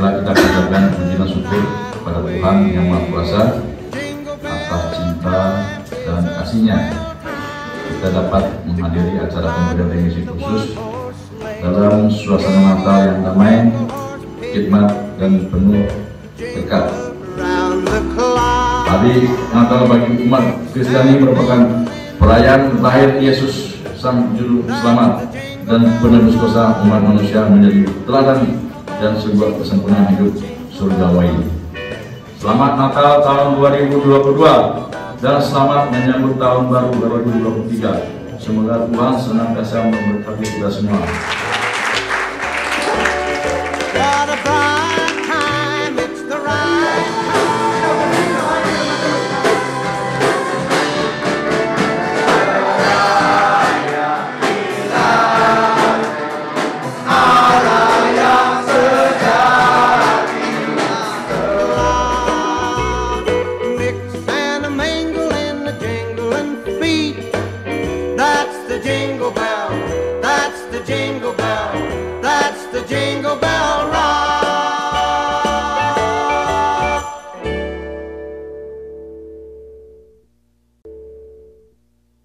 Marilah kita panjatkan puji dan syukur kepada Tuhan Yang Maha Kuasa atas cinta dan kasihnya kita dapat menghadiri acara pemberian remisi khusus dalam suasana Natal yang damai, hikmat dan penuh clock. Hari Natal bagi umat Kristiani merupakan perayaan lahir Yesus Sang Juru Selamat dan penebus dosa umat manusia menjadi teladan dan sebuah kesempurnaan hidup surgawi. Selamat Natal tahun 2022 dan selamat menyambut tahun baru 2023. Semoga Tuhan senantiasa memberkati kita semua. Jingle bell. That's the jingle bell. That's the jingle.